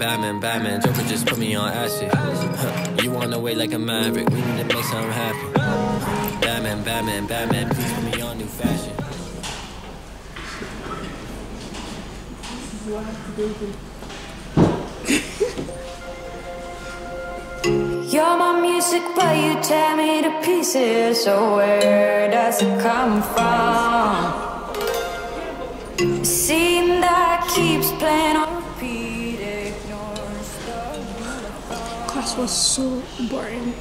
Batman, Batman. Joker just put me on acid. you the way like a maverick. We need to make something happen. Batman, Batman, Batman. Please put me on new fashion. You're my music, but you tear me to pieces. So where does it come from? Scene that keeps playing was so boring.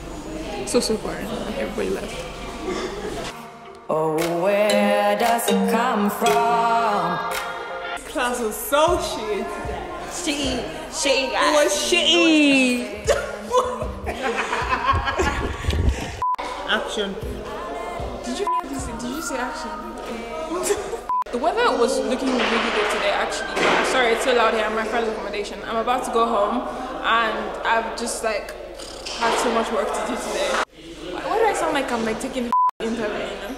So, so boring. Everybody left. Oh, where does it come from? Class was so shit. She, she It was shitty. action. Did you did you say action? The weather was looking really good today, actually. Sorry, it's so loud here. I'm my friend's accommodation. I'm about to go home, and I've just like had so much work to do today. Why, do I sound like I'm like taking the interview? You know?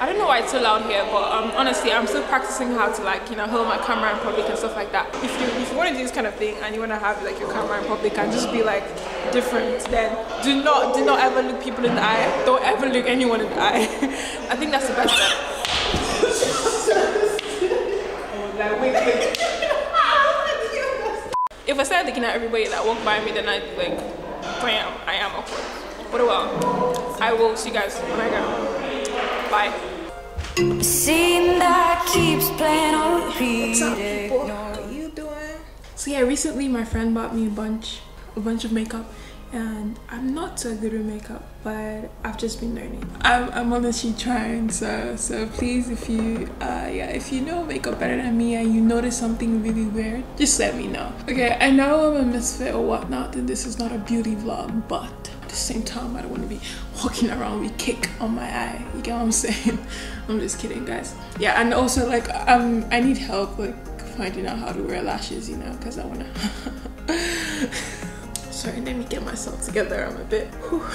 I don't know why it's so loud here, but um, honestly, I'm still practicing how to like, you know, hold my camera in public and stuff like that. If you if you want to do this kind of thing and you want to have like your camera in public and just be like different, then do not do not ever look people in the eye. Don't ever look anyone in the eye. I think that's the best bet. If I started looking at everybody that walked by me, then I'd be like, I am, I am awkward. But oh well, I will see you guys when I go. Bye. Scene that keeps playing on repeat, ignore How you doing? So yeah, recently my friend bought me a bunch, a bunch of makeup, and I'm not so good with makeup, but I've just been learning. I'm, I'm honestly trying, so so please, if you uh yeah, if you know makeup better than me and you notice something really weird, just let me know. Okay, I know I'm a misfit or whatnot, and this is not a beauty vlog, but at the same time, I don't want to be walking around with cake on my eye. You get what I'm saying? I'm just kidding, guys. Yeah, and also like um, I need help like finding out how to wear lashes, you know, because I wanna. Sorry, let me get myself together. I'm a bit. whew.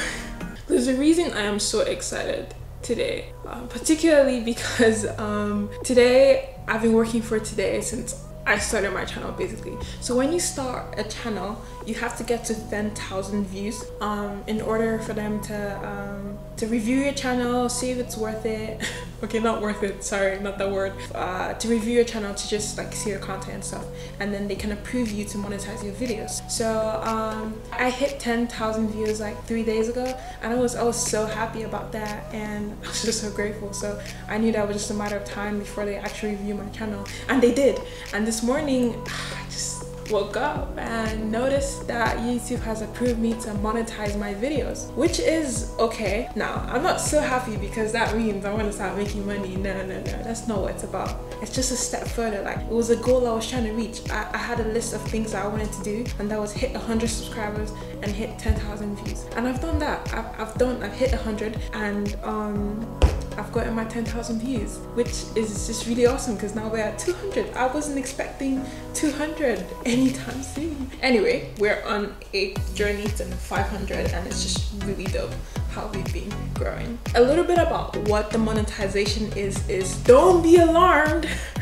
There's a reason I am so excited today, uh, particularly because um, today I've been working for today since I started my channel basically. So when you start a channel, you have to get to 10,000 views um, in order for them to um, to review your channel, see if it's worth it. okay, not worth it. Sorry, not that word. Uh, to review your channel to just like see your content and stuff, and then they can approve you to monetize your videos. So um, I hit 10,000 views like three days ago, and I was I was so happy about that, and I was just so grateful. So I knew that was just a matter of time before they actually review my channel, and they did. And this morning, I just woke up and noticed that YouTube has approved me to monetize my videos, which is okay. Now, I'm not so happy because that means I want to start making money. No, no, no, that's not what it's about. It's just a step further. Like, it was a goal I was trying to reach. I, I had a list of things that I wanted to do, and that was hit 100 subscribers and hit 10,000 views. And I've done that. I've, I've done, I've hit 100, and um, I've gotten my 10,000 views, which is just really awesome because now we're at 200. I wasn't expecting 200 anytime soon. Anyway, we're on a journey to 500 and it's just really dope how we've been growing. A little bit about what the monetization is is don't be alarmed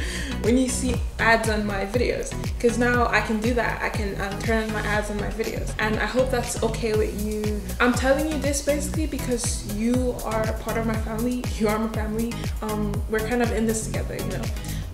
when you see ads on my videos because now I can do that. I can um, turn on my ads on my videos and I hope that's okay with you. I'm telling you this basically because you are part of my family. You are my family. Um, we're kind of in this together, you know.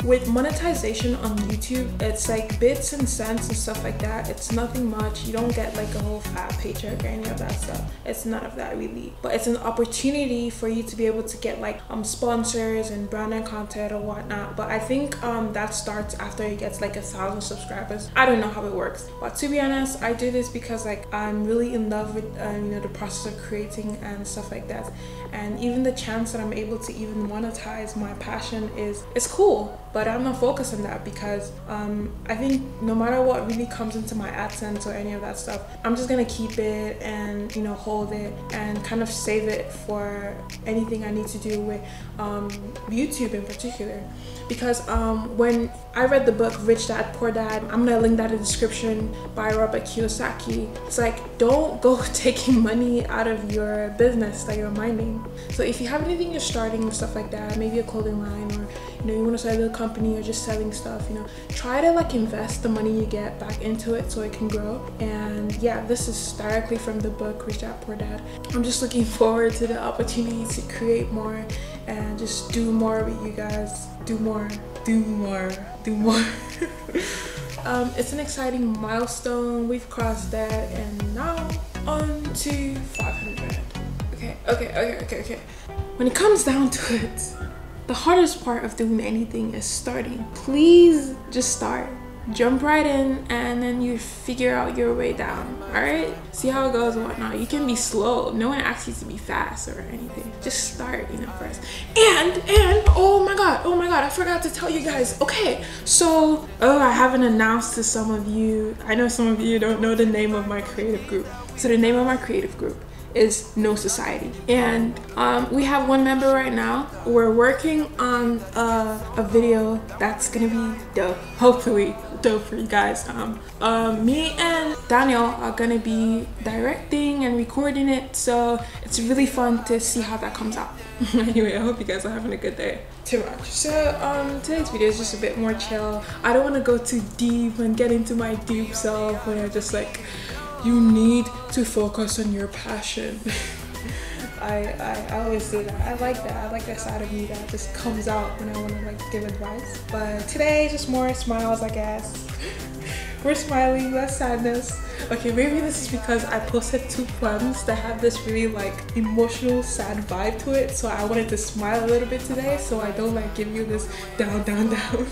With monetization on YouTube, it's like bits and cents and stuff like that. It's nothing much. You don't get like a whole fat paycheck or any of that stuff. It's none of that really. But it's an opportunity for you to be able to get like um sponsors and branded content or whatnot. But I think um that starts after you get like a thousand subscribers. I don't know how it works. But to be honest, I do this because like I'm really in love with uh, you know the process of creating and stuff like that. And even the chance that I'm able to even monetize my passion is it's cool but I'm not focused on that because um, I think no matter what really comes into my AdSense or any of that stuff, I'm just gonna keep it and you know hold it and kind of save it for anything I need to do with um, YouTube in particular. Because um, when I read the book Rich Dad Poor Dad, I'm gonna link that in the description by Robert Kiyosaki. It's like don't go taking money out of your business that you're minding. So if you have anything you're starting and stuff like that, maybe a clothing line or you know you want to start a little company or just selling stuff you know. Try to like invest the money you get back into it so it can grow. And yeah this is directly from the book rich dad poor dad. I'm just looking forward to the opportunity to create more and just do more with you guys. Do more. Do more. Do more. Um, it's an exciting milestone. We've crossed that and now on to 500 okay okay okay okay okay. When it comes down to it the hardest part of doing anything is starting. Please just start. Jump right in and then you figure out your way down. All right see how it goes and whatnot. You can be slow. No one asks you to be fast or anything. Just start you know first. And and oh my god oh my god i forgot to tell you guys. Okay so oh i haven't announced to some of you. I know some of you don't know the name of my creative group. So the name of my creative group is No Society. And um, we have one member right now. We're working on a, a video that's gonna be dope. Hopefully dope for you guys. Um, um, me and Daniel are gonna be directing and recording it. So it's really fun to see how that comes out. anyway, I hope you guys are having a good day. Too much. So um, today's video is just a bit more chill. I don't want to go too deep and get into my deep self when I just like you need to focus on your passion. I, I, I always say that. I like that. I like that side of me that just comes out when I want to like give advice. But today, just more smiles, I guess. We're smiling, less sadness. Okay, maybe this is because I posted two poems that have this really like emotional, sad vibe to it. So I wanted to smile a little bit today so I don't like give you this down, down, down.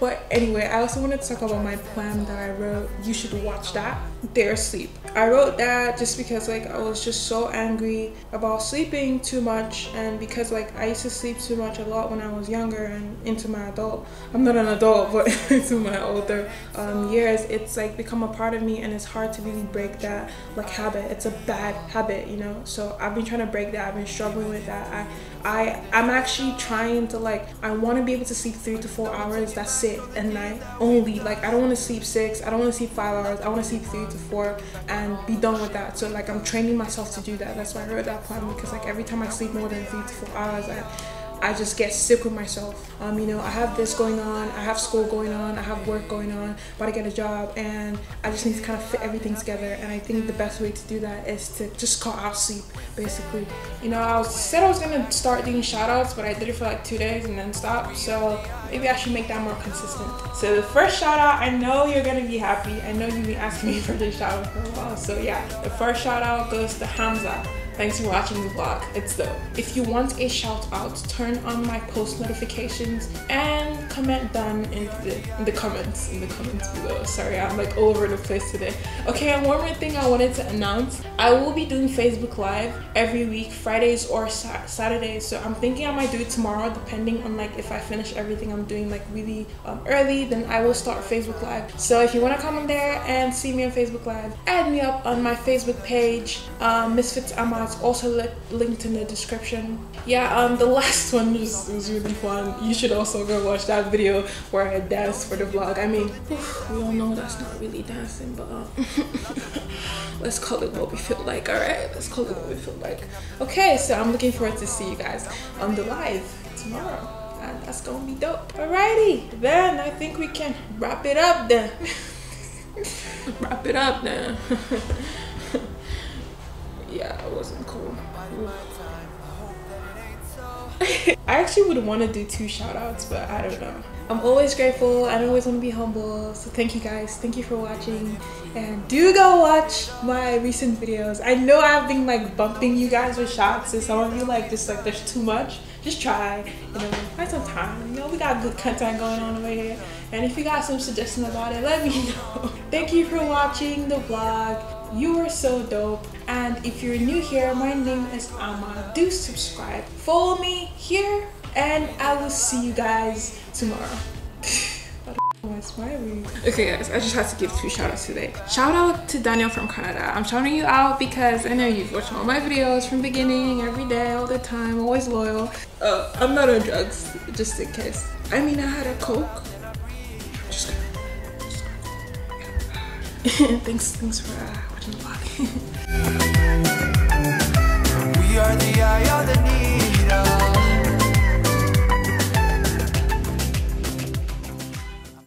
But anyway, I also wanted to talk about my poem that I wrote. You should watch that. Dare Sleep. I wrote that just because like I was just so angry about sleeping too much and because like I used to sleep too much a lot when I was younger and into my adult. I'm not an adult, but into my older um, years, it's like become a part of me and it's hard to really break that like habit. It's a bad habit, you know. So I've been trying to break that. I've been struggling with that. I I I'm actually trying to like I want to be able to sleep three to four hours. That's it at night only. Like I don't want to sleep six. I don't want to sleep five hours. I want to sleep three to four and be done with that. So like I'm training myself to do that. That's why I wrote that plan because like every time I sleep more than three to four hours, I I just get sick with myself. Um, you know, I have this going on, I have school going on, I have work going on, but I get a job, and I just need to kind of fit everything together. And I think the best way to do that is to just call out sleep, basically. You know, I was, said I was gonna start doing shout outs, but I did it for like two days and then stopped. So maybe I should make that more consistent. So the first shout out, I know you're gonna be happy. I know you've been asking me for this shout out for a while. So yeah, the first shout out goes to Hamza. Thanks for watching the vlog. It's dope. If you want a shout out, turn on my post notifications and comment down in the, in the comments in the comments below. Sorry, I'm like all over the place today. Okay, and one more thing I wanted to announce. I will be doing Facebook Live every week, Fridays or sa Saturdays. So I'm thinking I might do it tomorrow, depending on like if I finish everything I'm doing like really um, early, then I will start Facebook Live. So if you want to come there and see me on Facebook Live, add me up on my Facebook page, um, Misfits Ama it's also li linked in the description. Yeah, um, the last one was, was really fun. You should also go watch that video where I danced for the vlog. I mean, we all know that's not really dancing, but uh, let's call it what we feel like, alright? Let's call it what we feel like. Okay, so I'm looking forward to see you guys on the live tomorrow. And that's gonna be dope. Alrighty, then I think we can wrap it up then. wrap it up then. yeah, it wasn't cool. I actually would want to do two shout outs, but I don't know. I'm always grateful. I always want to be humble. So thank you guys. Thank you for watching. And do go watch my recent videos. I know I've been like bumping you guys with shots and some of you like just like there's too much. Just try, you know, find some time. You know, we got good content going on over here. And if you got some suggestions about it, let me know. Thank you for watching the vlog. You are so dope. And if you're new here, my name is Ama. Do subscribe. Follow me here and I will see you guys tomorrow. Why? Okay guys, I just had to give two shout outs today. Shout out to Daniel from Canada. I'm shouting you out because I know you've watched all my videos from beginning, every day, all the time, always loyal. Uh, I'm not on drugs, just in case. I mean, I had a Coke. Just just gonna thanks, thanks for uh, We are the eye of the needle.